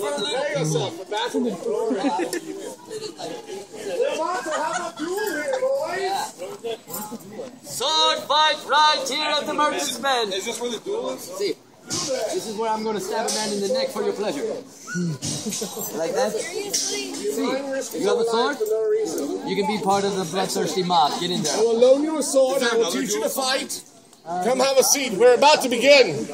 Prepare yourself. The bathroom. Sword fight right here at the Merchant's Bend. Is this where the duel is? See, this is where I'm going to stab a man in the neck for your pleasure. Like that? See, you have a sword? You can be part of the bloodthirsty mob. Get in there. I will loan you a sword. I will teach you to fight. Come have a seat. We're about to begin.